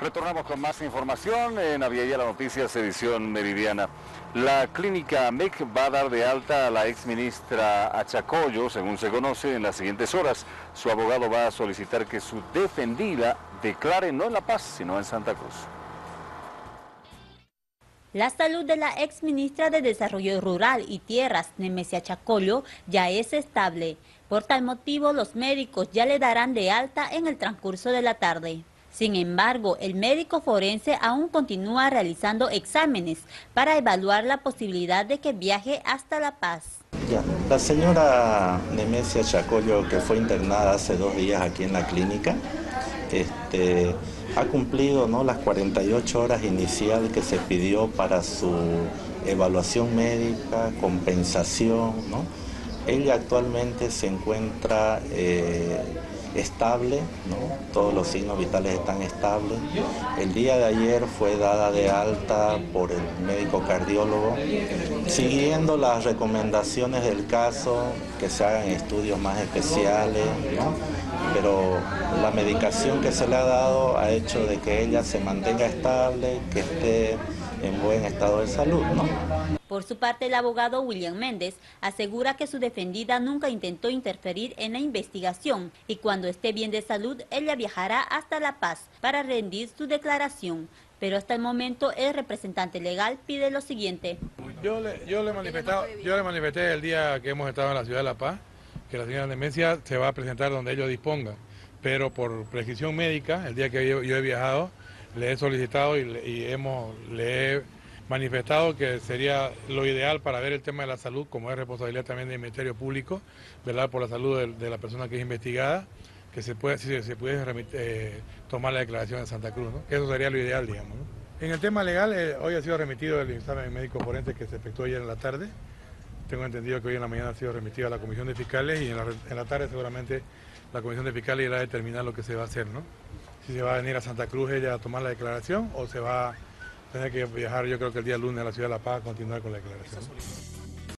Retornamos con más información en Aviala Noticias, edición meridiana. La clínica MEC va a dar de alta a la exministra Achacoyo, según se conoce, en las siguientes horas. Su abogado va a solicitar que su defendida declare no en La Paz, sino en Santa Cruz. La salud de la exministra de Desarrollo Rural y Tierras, Nemesia Chacollo, ya es estable. Por tal motivo, los médicos ya le darán de alta en el transcurso de la tarde. Sin embargo, el médico forense aún continúa realizando exámenes para evaluar la posibilidad de que viaje hasta La Paz. La señora Nemesia Chacollo, que fue internada hace dos días aquí en la clínica, este, ha cumplido ¿no? las 48 horas inicial que se pidió para su evaluación médica, compensación. ¿no? Ella actualmente se encuentra... Eh, estable, todos los signos vitales están estables. El día de ayer fue dada de alta por el médico cardiólogo, siguiendo las recomendaciones del caso, que se hagan estudios más especiales, pero la medicación que se le ha dado ha hecho de que ella se mantenga estable, que esté en buen estado de salud. Por su parte, el abogado William Méndez asegura que su defendida nunca intentó interferir en la investigación y cuando esté bien de salud, ella viajará hasta La Paz para rendir su declaración. Pero hasta el momento el representante legal pide lo siguiente. Yo le, yo le, yo le manifesté el día que hemos estado en la ciudad de La Paz que la señora Demencia se va a presentar donde ellos dispongan, pero por prescripción médica, el día que yo, he viajado, le he solicitado y, y hemos, le he manifestado que sería lo ideal para ver el tema de la salud, como es responsabilidad también del Ministerio Público, velar por la salud de, la persona que es investigada, que se puede, se puede eh, tomar la declaración de Santa Cruz, ¿no? eso sería lo ideal, digamos. En el tema legal, eh, hoy ha sido remitido el examen médico forense que se efectuó ayer en la tarde. Tengo entendido que hoy en la mañana ha sido remitido a la Comisión de Fiscales y en la tarde seguramente la Comisión de Fiscales irá a determinar lo que se va a hacer, ¿no? Si se va a venir a Santa Cruz ella a tomar la declaración o se va a Tener que viajar yo creo que el día lunes a la ciudad de La Paz a continuar con la declaración.